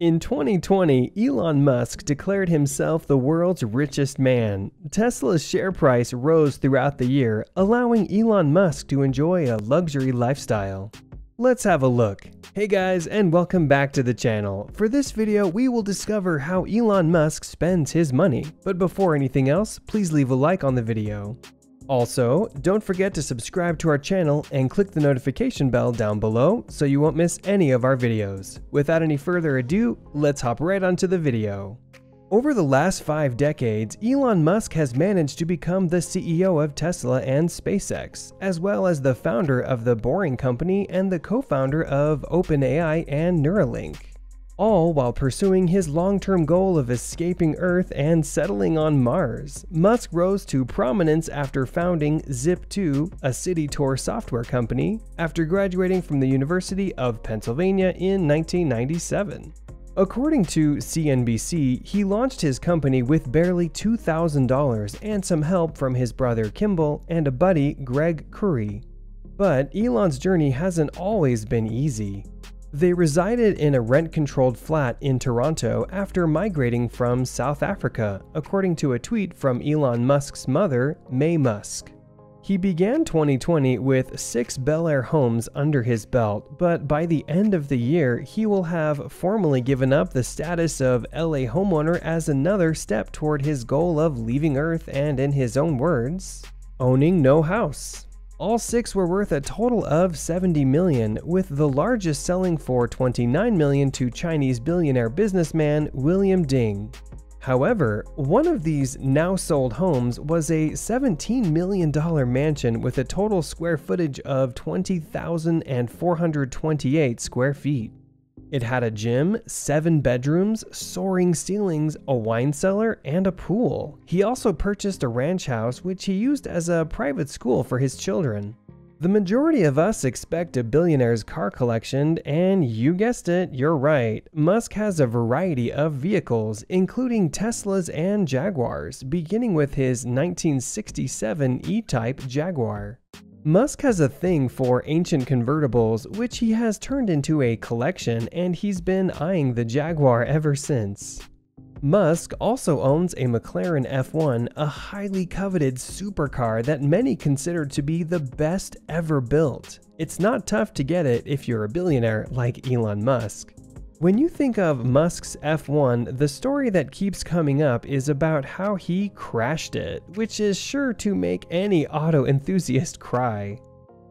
In 2020, Elon Musk declared himself the world's richest man. Tesla's share price rose throughout the year, allowing Elon Musk to enjoy a luxury lifestyle. Let's have a look. Hey guys, and welcome back to the channel. For this video, we will discover how Elon Musk spends his money. But before anything else, please leave a like on the video. Also, don't forget to subscribe to our channel and click the notification bell down below so you won't miss any of our videos. Without any further ado, let's hop right onto the video. Over the last five decades, Elon Musk has managed to become the CEO of Tesla and SpaceX, as well as the founder of the Boring Company and the co-founder of OpenAI and Neuralink all while pursuing his long-term goal of escaping Earth and settling on Mars. Musk rose to prominence after founding Zip2, a city tour software company, after graduating from the University of Pennsylvania in 1997. According to CNBC, he launched his company with barely $2,000 and some help from his brother Kimball and a buddy Greg Kouri. But Elon's journey hasn't always been easy. They resided in a rent controlled flat in Toronto after migrating from South Africa, according to a tweet from Elon Musk's mother, Maye Musk. He began 2020 with six Bel Air homes under his belt, but by the end of the year, he will have formally given up the status of LA homeowner as another step toward his goal of leaving Earth and, in his own words, owning no house. All six were worth a total of 70 million, with the largest selling for 29 million to Chinese billionaire businessman William Ding. However, one of these now sold homes was a $17 million mansion with a total square footage of 20,428 square feet. It had a gym, seven bedrooms, soaring ceilings, a wine cellar, and a pool. He also purchased a ranch house which he used as a private school for his children. The majority of us expect a billionaire's car collection, and you guessed it, you're right. Musk has a variety of vehicles, including Teslas and Jaguars, beginning with his 1967 E-Type Jaguar. Musk has a thing for ancient convertibles, which he has turned into a collection, and he's been eyeing the Jaguar ever since. Musk also owns a McLaren F1, a highly coveted supercar that many consider to be the best ever built. It's not tough to get it if you're a billionaire like Elon Musk. When you think of Musk's F1, the story that keeps coming up is about how he crashed it, which is sure to make any auto enthusiast cry.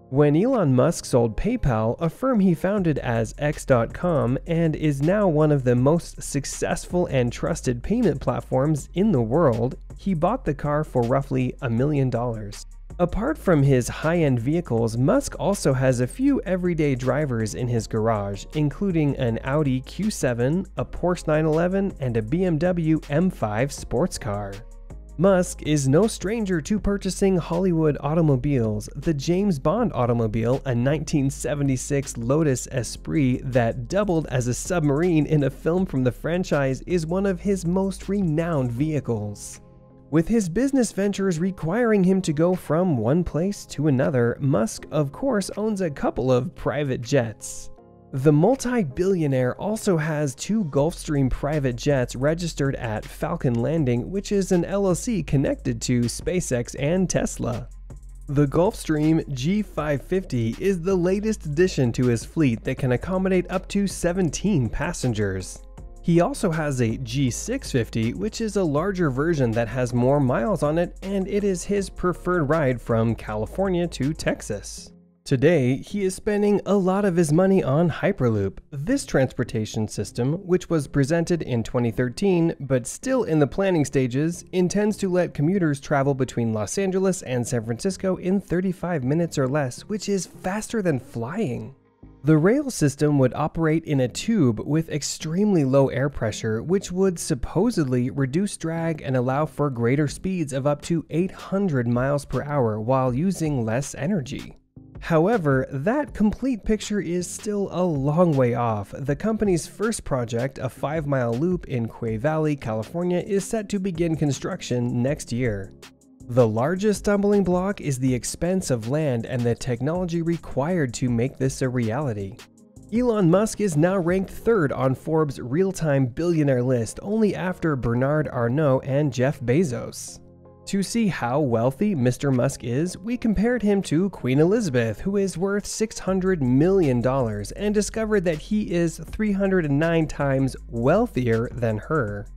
When Elon Musk sold PayPal, a firm he founded as X.com and is now one of the most successful and trusted payment platforms in the world, he bought the car for roughly a million dollars. Apart from his high-end vehicles, Musk also has a few everyday drivers in his garage, including an Audi Q7, a Porsche 911, and a BMW M5 sports car. Musk is no stranger to purchasing Hollywood automobiles. The James Bond automobile, a 1976 Lotus Esprit that doubled as a submarine in a film from the franchise, is one of his most renowned vehicles. With his business ventures requiring him to go from one place to another, Musk of course owns a couple of private jets. The multi-billionaire also has two Gulfstream private jets registered at Falcon Landing, which is an LLC connected to SpaceX and Tesla. The Gulfstream G550 is the latest addition to his fleet that can accommodate up to 17 passengers. He also has a G650, which is a larger version that has more miles on it, and it is his preferred ride from California to Texas. Today, he is spending a lot of his money on Hyperloop. This transportation system, which was presented in 2013 but still in the planning stages, intends to let commuters travel between Los Angeles and San Francisco in 35 minutes or less, which is faster than flying. The rail system would operate in a tube with extremely low air pressure, which would supposedly reduce drag and allow for greater speeds of up to 800 miles per hour while using less energy. However, that complete picture is still a long way off. The company's first project, a 5 mile loop in Quay Valley, California, is set to begin construction next year. The largest stumbling block is the expense of land and the technology required to make this a reality. Elon Musk is now ranked third on Forbes' real time billionaire list, only after Bernard Arnault and Jeff Bezos. To see how wealthy Mr. Musk is, we compared him to Queen Elizabeth, who is worth $600 million, and discovered that he is 309 times wealthier than her.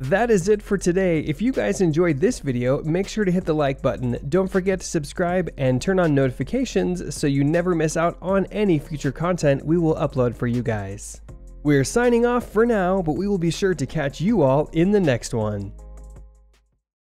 That is it for today. If you guys enjoyed this video, make sure to hit the like button. Don't forget to subscribe and turn on notifications so you never miss out on any future content we will upload for you guys. We're signing off for now, but we will be sure to catch you all in the next one.